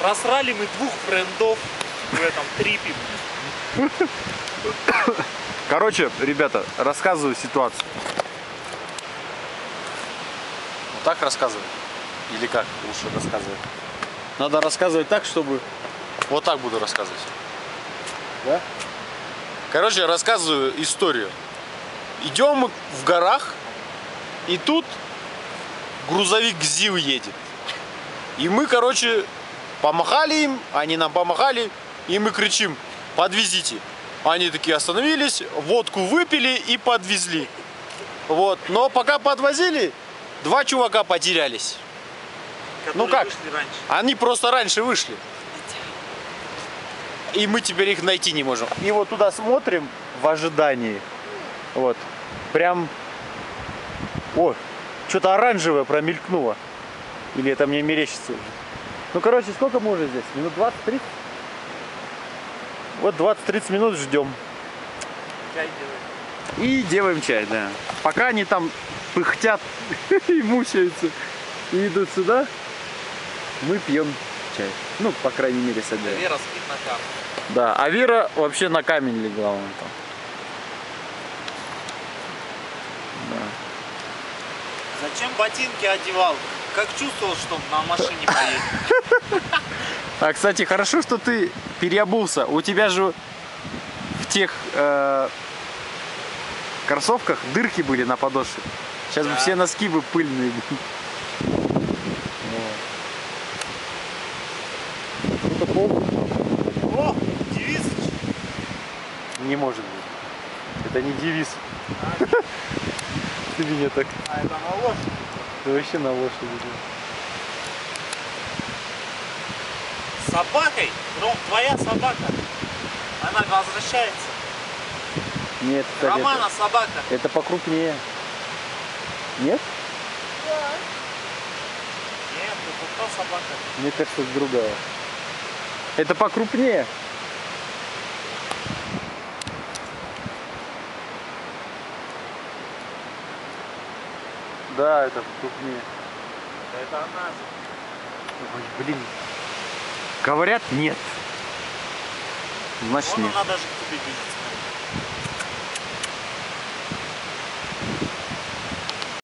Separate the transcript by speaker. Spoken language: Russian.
Speaker 1: Просрали мы двух френдов в этом трипе.
Speaker 2: Короче, ребята, рассказываю ситуацию. Вот так рассказывай? Или как лучше рассказывать? Надо рассказывать так, чтобы... Вот так буду рассказывать. Да? Короче, рассказываю историю. Идем мы в горах, и тут грузовик ЗИЛ едет. И мы, короче, помахали им, они нам помахали, и мы кричим, подвезите. Они такие остановились, водку выпили и подвезли. Вот. Но пока подвозили, два чувака потерялись. Ну
Speaker 1: которые
Speaker 2: как?
Speaker 1: вышли раньше.
Speaker 2: Они просто раньше вышли. И мы теперь их найти не можем. И вот туда смотрим в ожидании. Вот. Прям... О, что-то оранжевое промелькнуло. Или это мне мерещится уже. Ну, короче, сколько мы уже здесь? Минут 20-30? Вот 20-30 минут ждем.
Speaker 1: Чай делают.
Speaker 2: И делаем чай, да. Пока они там пыхтят и мучаются и идут сюда, мы пьем чай. Ну, по крайней мере, с обеда.
Speaker 1: Вера спит на камне.
Speaker 2: Да, а Вера вообще на камень легла вон там.
Speaker 1: Зачем ботинки одевал? Как чувствовал, что на машине поедет?
Speaker 2: А, кстати, хорошо, что ты переобулся. У тебя же в тех э, кроссовках дырки были на подошве. Сейчас бы
Speaker 1: Да.
Speaker 2: все носки бы пыльные были.
Speaker 1: О, девиз.
Speaker 2: Не может быть. Это не девиз. Ты меня так.
Speaker 1: А это на лошадь.
Speaker 2: Ты вообще на лошади. да.
Speaker 1: С собакой? Ром, твоя собака. Она возвращается.
Speaker 2: Нет, кстати,
Speaker 1: Романа собака.
Speaker 2: это, это покрупнее. Нет?
Speaker 1: Нет, это та собака.
Speaker 2: Мне кажется, это другая. Это покрупнее. Да, это покрупнее.
Speaker 1: Это она же.
Speaker 2: Ой, блин. Говорят, нет. Значит,
Speaker 1: Вон
Speaker 2: нет.
Speaker 1: она даже к тебе.